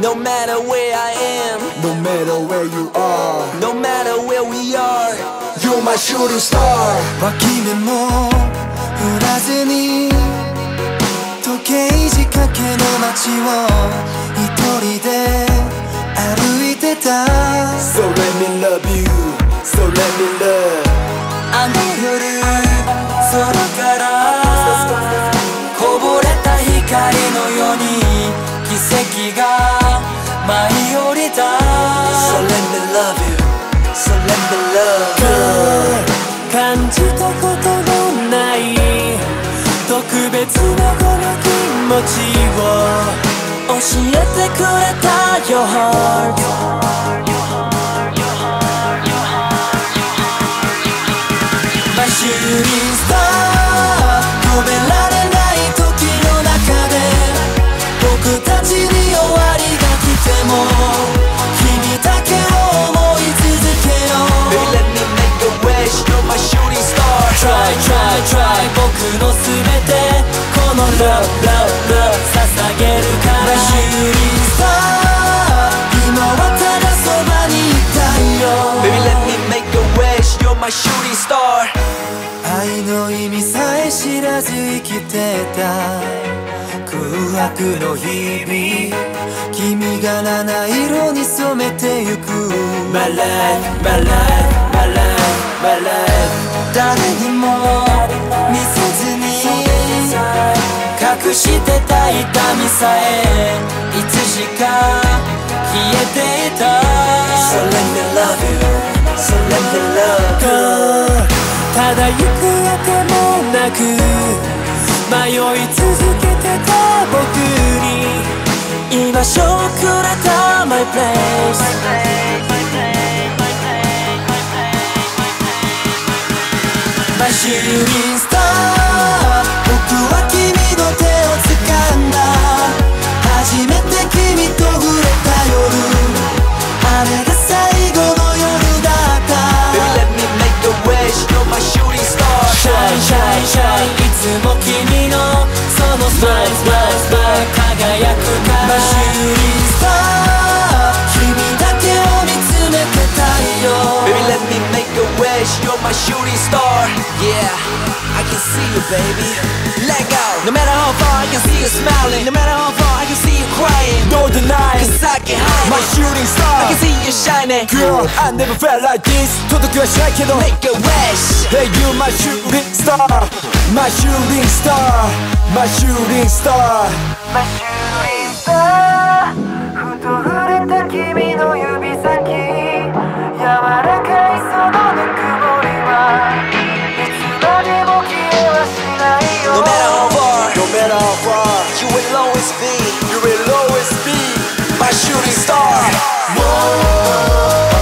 No matter where I am No matter where you are No matter where we are You're my shooting star 脇目も振らずに時計仕掛けの街を一人で歩いてた So let me love you So let me love 雨降る空からこぼれた光のように奇跡が舞い降りた So let me love you So let me love 感じたことのない特別なこの気持ちを教えてくれた Your heart My shooting star Love, love, love 捧げるから Shooting star 今はただそばにいたいよ Baby let me make a wish You're my shooting star 愛の意味さえ知らず生きてた空白の日々君が七色に染めてゆく My life, my life, my life, my life 誰隠してた痛みさえいつしか消えていた So let me love you So let me love ただ行くあてもなく迷い続けてた僕に居場所をくれた My place My shooting shooting star Yeah, I can see you, baby. Let go. No matter how far, I can see you smiling. No matter how far, I can see you crying. No denying, cause I can hide My shooting star. I can see you shining. Girl, I never felt like this. 도둑과 Make a wish. Hey, you my shooting star. My shooting star. My shooting star. My shooting star. 흔들렸던 기분 No matter You will always be You will always be My shooting star. Whoa